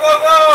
gol, gol!